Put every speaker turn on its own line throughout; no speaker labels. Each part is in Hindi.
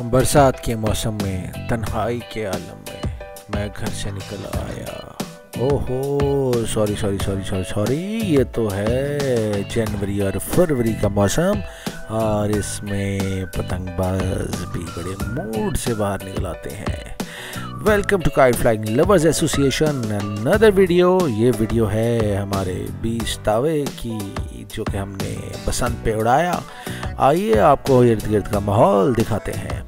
बरसात के मौसम में, तन्हाई के आलम में मैं घर से निकल आया। ओहो sorry sorry sorry sorry sorry ये तो है जनवरी और फरवरी का मौसम और इसमें पतंगबाज भी बड़े मूड से बाहर निकल आते हैं। Welcome to kite flying lovers association another video ये वीडियो है हमारे बीस तावे की, जो कि हमने बसंत पे उड़ाया। आइए आपको इर्द गिर्द का माहौल दिखाते हैं।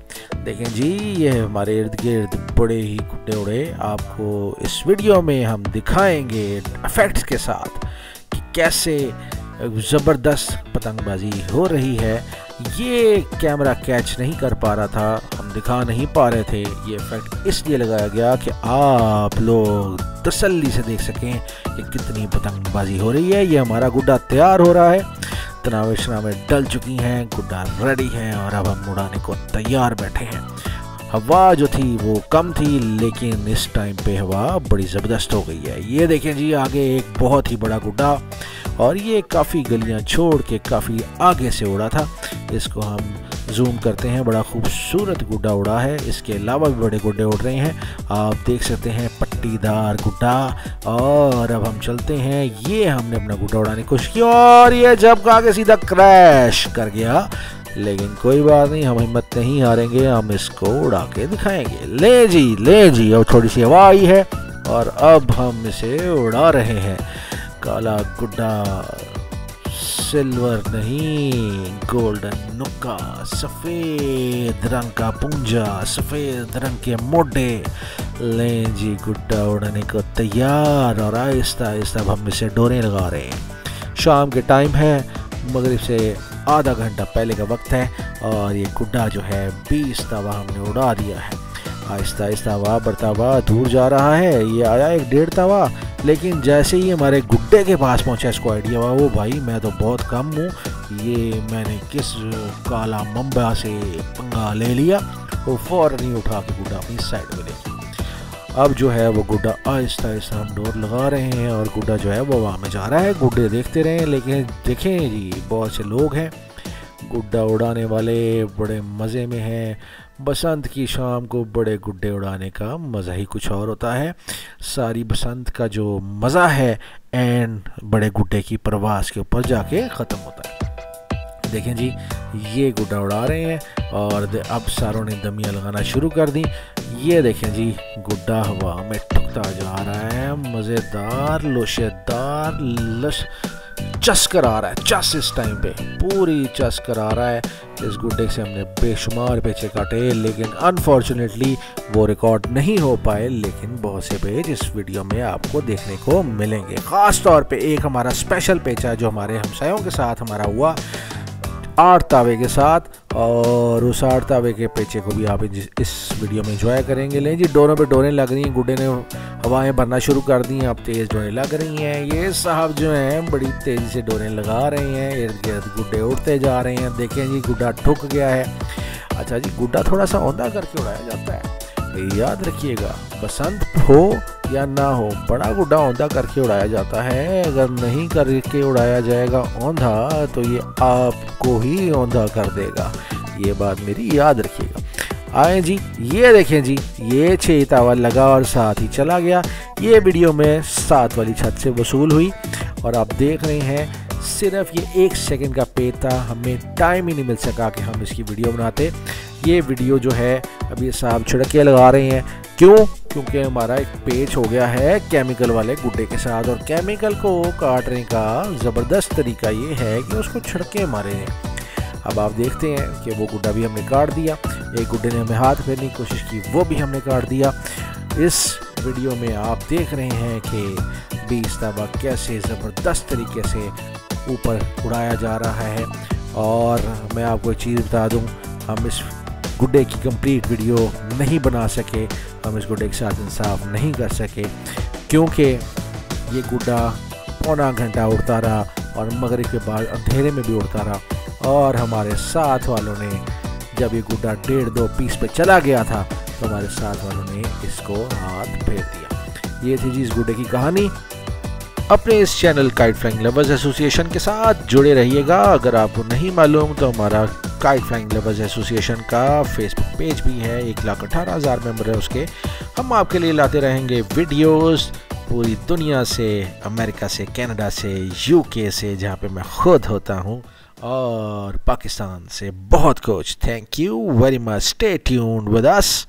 देखें जी, ये हमारे इर्द गिर्द बड़े ही गुड्डे उड़े आपको इस वीडियो में हम दिखाएँगे इफेक्ट्स के साथ कि कैसे ज़बरदस्त पतंगबाजी हो रही है। ये कैमरा कैच नहीं कर पा रहा था, हम दिखा नहीं पा रहे थे। ये इफ़ेक्ट इसलिए लगाया गया कि आप लोग तसल्ली से देख सकें कि कितनी पतंगबाजी हो रही है। ये हमारा गुड्डा तैयार हो रहा है। तनाव में डल चुकी हैं, गुड्डा रेडी हैं और अब हम उड़ाने को तैयार बैठे हैं। हवा जो थी वो कम थी, लेकिन इस टाइम पे हवा बड़ी ज़बरदस्त हो गई है। ये देखें जी, आगे एक बहुत ही बड़ा गुड्डा और ये काफ़ी गलियाँ छोड़ के काफ़ी आगे से उड़ा था। इसको हम जूम करते हैं, बड़ा खूबसूरत गुड्डा उड़ा है। इसके अलावा भी बड़े गुड्डे उड़ रहे हैं। आप देख सकते हैं पट्टीदार गुड्डा। और अब हम चलते हैं। ये हमने अपना गुड्डा उड़ाने की कोशिश की और ये जब आगे सीधा क्रैश कर गया। लेकिन कोई बात नहीं, हम हिम्मत नहीं हारेंगे। हम इसको उड़ा के दिखाएँगे। ले जी ले जी, अब थोड़ी सी हवा आई है और अब हम इसे उड़ा रहे हैं। काला गुड्डा। सिल्वर नहीं गोल्डन नुक्का, सफ़ेद रंग का पुंजा, सफ़ेद रंग के मोटे। लें जी, गुड्डा उड़ने को तैयार, और आहिस्ता आहिस्ता हम इसे डोरे लगा रहे हैं। शाम के टाइम है मगरब से आधा घंटा पहले का वक्त है, और ये गुड्डा जो है, बीस तवा हमने उड़ा दिया है। आहिस्ता आहिस्ता हवा बढ़ता हुआ दूर जा रहा है, ये आया एक डेढ़ तवा लेकिन जैसे ही हमारे गुड्डे के पास पहुँचा इसको आइडिया हुआ वो भाई, मैं तो बहुत कम हूँ। ये मैंने किस काला मम्बा से पंगा ले लिया? वो फ़ौरन ही उठा के गुड्डा अपनी साइड में ले अब जो है वो गुड्डा आहिस्ता आहिस्ता हम डोर लगा रहे हैं और गुड्डा जो है वो वहाँ में जा रहा है। गुड्डे देखते रहे, लेकिन देखें जी, बहुत से लोग हैं। गुड्डा उड़ाने वाले बड़े मज़े में हैं। बसंत की शाम को बड़े गुड्डे उड़ाने का मज़ा ही कुछ और होता है। सारी बसंत का जो मज़ा है, एंड बड़े गुड्डे की प्रवास के ऊपर जाके ख़त्म होता है। देखें जी, ये गुड्डा उड़ा रहे हैं और अब सारों ने दमियाँ लगाना शुरू कर दी। ये देखें जी, गुड्डा हवा में ठुकता जा रहा है। मज़ेदार, लोशेदार, लश चस्कर आ रहा है, चस इस टाइम पे, पूरी चस्कर आ रहा है। इस गुड्डे से हमने बेशुमार पेचे काटे, लेकिन अनफॉर्चुनेटली वो रिकॉर्ड नहीं हो पाए, लेकिन बहुत से पेज इस वीडियो में आपको देखने को मिलेंगे। ख़ास तौर पे एक हमारा स्पेशल पेचा जो हमारे हमसायों के साथ हमारा हुआ आठ तावे के साथ और उस आठ तावे के पेचे को भी आप इस वीडियो में इंजॉय करेंगे। लें जी, डोरों पे डोरें लग रही हैं, गुड्डे ने हवाएँ भरना शुरू कर दी हैं, अब तेज़ डोरें लग रही हैं। ये साहब जो हैं, बड़ी तेज़ी से डोरें लगा रहे हैं इर्द गिर्द गुड्डे उड़ते जा रहे हैं। देखें जी, गुड्डा ठुक गया है। अच्छा जी, गुड्डा थोड़ा सा औंधा करके उड़ाया जाता है। याद रखिएगा, बसंत हो या ना हो, बड़ा गुड्डा औंधा करके उड़ाया जाता है। अगर नहीं करके उड़ाया जाएगा औंधा तो ये आपको ही औंधा कर देगा। ये बात मेरी याद रखिएगा। आए जी, ये देखें जी, ये छः तावा लगा और साथ ही चला गया। ये वीडियो में सात वाली छत से वसूल हुई और आप देख रहे हैं, सिर्फ़ ये एक सेकंड का पेज था हमें टाइम ही नहीं मिल सका कि हम इसकी वीडियो बनाते। ये वीडियो जो है अभी साहब छिड़के लगा रहे हैं। क्यों? क्योंकि हमारा एक पेच हो गया है केमिकल वाले गुड्डे के साथ और केमिकल को काटने का ज़बरदस्त तरीका ये है कि उसको छिड़के मारे। हैं अब आप देखते हैं कि वो गुड्डा भी हमने काट दिया। एक गुड्डे ने हमें हाथ फेरने की कोशिश की, वो भी हमने काट दिया। इस वीडियो में आप देख रहे हैं कि बीस तबा कैसे ज़बरदस्त तरीके से ऊपर उड़ाया जा रहा है। और मैं आपको एक चीज़ बता दूँ, हम इस गुड्डे की कंप्लीट वीडियो नहीं बना सके, हम इस गुड्डे के साथ इंसाफ नहीं कर सके, क्योंकि ये गुड्डा पौना घंटा उड़ता रहा और मगरब के बाद अंधेरे में भी उड़ता रहा। और हमारे साथ वालों ने, जब ये गुड्डा डेढ़ दो पीस पे चला गया था तो हमारे साथ वालों ने इसको हाथ फेर दिया। ये थी जी इस गुड्डे की कहानी। अपने इस channel kite flying lovers association के साथ जुड़े रहिएगा। अगर आपको नहीं मालूम तो हमारा काइट फ्लाइंग लवर्स एसोसिएशन का फेसबुक पेज भी है, एक लाख अठारह हज़ार मेंबर है उसके। हम आपके लिए लाते रहेंगे वीडियोस पूरी दुनिया से अमेरिका से कनाडा से यूके से, जहाँ पे मैं खुद होता हूँ और पाकिस्तान से बहुत कुछ। Thank you very much stay tuned with us